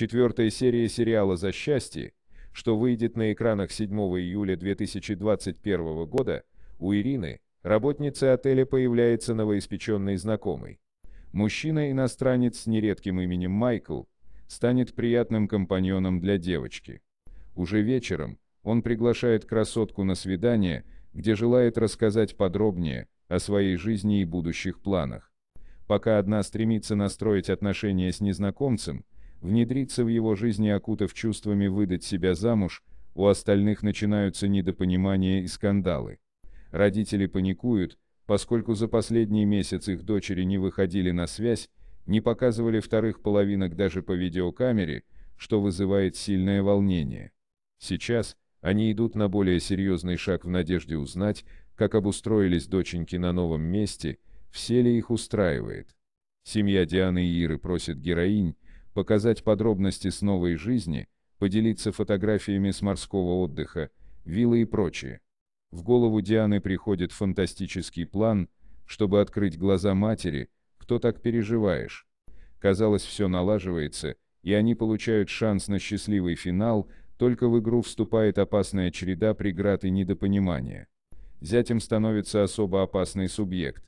Четвертая серия сериала «За счастье», что выйдет на экранах 7 июля 2021 года, у Ирины, работницы отеля, появляется новоиспеченный знакомый. Мужчина-иностранец с нередким именем Майкл станет приятным компаньоном для девочки. Уже вечером он приглашает красотку на свидание, где желает рассказать подробнее о своей жизни и будущих планах. Пока одна стремится настроить отношения с незнакомцем, внедриться в его жизнь, окутав чувствами выдать себя замуж, у остальных начинаются недопонимания и скандалы. Родители паникуют, поскольку за последний месяц их дочери не выходили на связь, не показывали вторых половинок даже по видеокамере, что вызывает сильное волнение. Сейчас они идут на более серьезный шаг в надежде узнать, как обустроились доченьки на новом месте, все ли их устраивает. Семья Дианы и Иры просит героинь показать подробности с новой жизни, поделиться фотографиями с морского отдыха, виллы и прочее. В голову Дианы приходит фантастический план, чтобы открыть глаза матери, кто так переживаешь. Казалось, все налаживается, и они получают шанс на счастливый финал, только в игру вступает опасная череда преград и недопонимания. Зятем становится особо опасный субъект.